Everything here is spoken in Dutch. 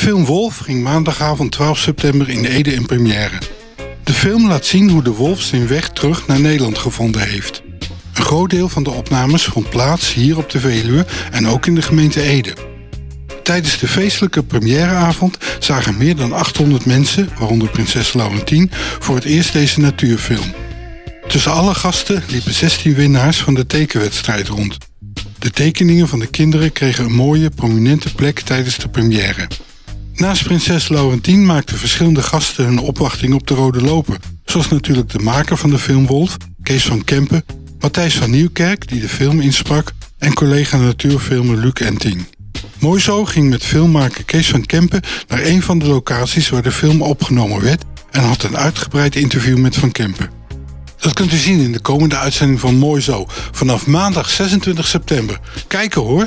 film Wolf ging maandagavond 12 september in Ede in première. De film laat zien hoe de wolf zijn weg terug naar Nederland gevonden heeft. Een groot deel van de opnames vond plaats hier op de Veluwe en ook in de gemeente Ede. Tijdens de feestelijke premièreavond zagen meer dan 800 mensen, waaronder prinses Laurentien, voor het eerst deze natuurfilm. Tussen alle gasten liepen 16 winnaars van de tekenwedstrijd rond. De tekeningen van de kinderen kregen een mooie, prominente plek tijdens de première. Naast prinses Laurentien maakten verschillende gasten hun opwachting op de Rode Loper. Zoals natuurlijk de maker van de film Wolf, Kees van Kempen, Matthijs van Nieuwkerk, die de film insprak, en collega natuurfilmer Luc Enting. Mooi zo ging met filmmaker Kees van Kempen naar een van de locaties waar de film opgenomen werd en had een uitgebreid interview met Van Kempen. Dat kunt u zien in de komende uitzending van Mooi Zo vanaf maandag 26 september. Kijken hoor!